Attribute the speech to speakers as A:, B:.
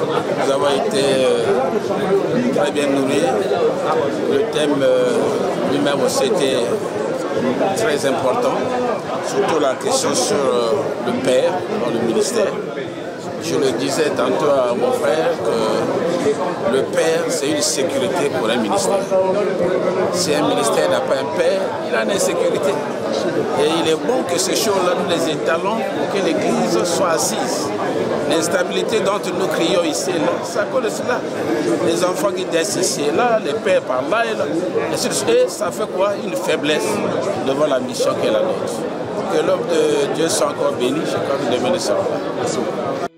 A: Nous avons été euh, très bien nourris. Le thème euh, lui-même aussi était très important, surtout la question sur euh, le père dans le ministère. Je le disais tantôt à mon frère, le père, c'est une sécurité pour un ministère. Si un ministère n'a pas un père, il a une insécurité. Et il est bon que ces choses-là, nous les étalons pour que l'Église soit assise. L'instabilité dont nous crions ici et là, ça cause cela. Les enfants qui naissent ici et là, les pères par là et là. Et ça fait quoi? Une faiblesse devant la mission qu'elle a la nôtre. Que l'homme de Dieu soit encore béni, je crois que demain ne sera pas.